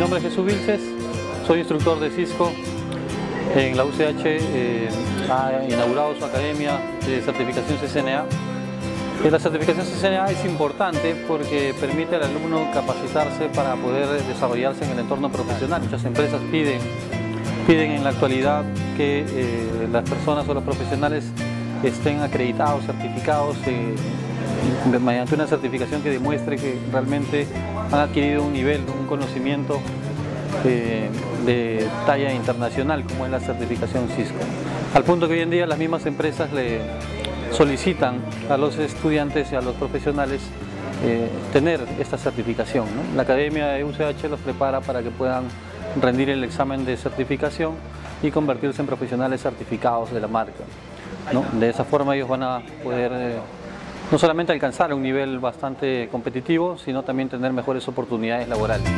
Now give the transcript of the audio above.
nombre es Jesús Vilches, soy instructor de Cisco. En la UCH eh, ha inaugurado su academia de certificación CCNA. La certificación CCNA es importante porque permite al alumno capacitarse para poder desarrollarse en el entorno profesional. Muchas empresas piden, piden en la actualidad que eh, las personas o los profesionales estén acreditados, certificados eh, mediante una certificación que demuestre que realmente han adquirido un nivel, un conocimiento eh, de talla internacional como es la certificación Cisco. Al punto que hoy en día las mismas empresas le solicitan a los estudiantes y a los profesionales eh, tener esta certificación. La Academia de UCH los prepara para que puedan rendir el examen de certificación y convertirse en profesionales certificados de la marca. De esa forma ellos van a poder eh, no solamente alcanzar un nivel bastante competitivo, sino también tener mejores oportunidades laborales.